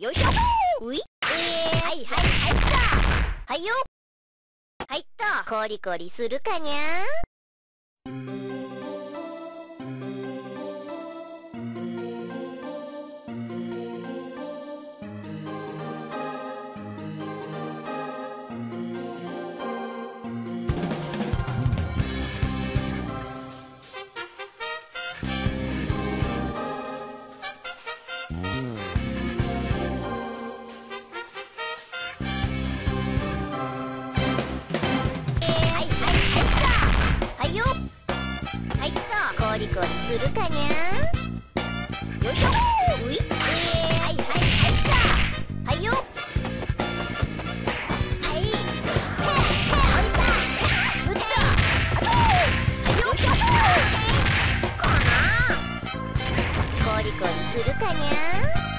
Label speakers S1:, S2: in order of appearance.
S1: よいしょうい。えー、はいはい入った。はいよ。入った。コリコリするかにゃはいよ。はいったコリコリするかにゃよいしょ。うい。えー、はいはいはいったはいよ。はい。へへ降りた。ふっとあと。はいよ。いしょ。かなコリコリするかにゃ